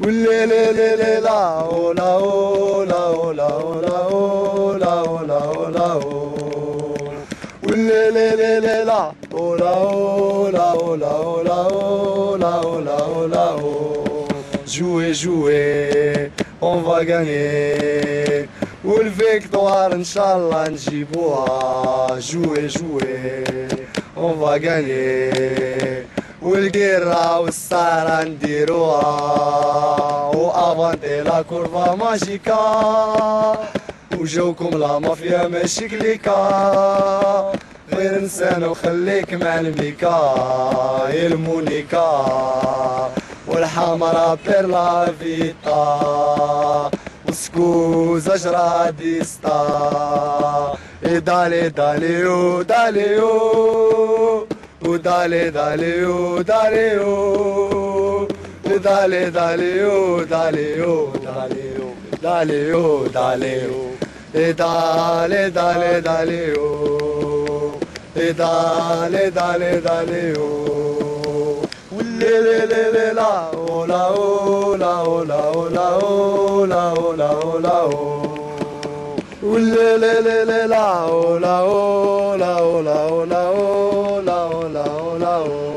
واللي لا لا لا لا اولا اولا اولا اولا اولا اولا اولا واللي لا لا لا لا اولا اولا اولا اولا اولا اولا اولا Jouer, jouer, on va gagner. والفيكتوار ان شاء الله نجيبوها جوي جوي اون فا غاني والقيرة والسارة نديروها وافانتي لا كورفا ماجيكا وجوكم لا مافيا ماشي كليكا غير انسان وخليك مع الميكا المونيكا والحمرا بيرلا فيتا وسكوزا جراديستا اي دالي Udale dale o dale o Udale dale o dale o dale o dale o dale o dale dale dale o E dale dale dale o Ulle le le le la o la o la o la o la o la o la o la o Ulle le le le la o la o la o la o la o ਲਾਓ ਲਾਓ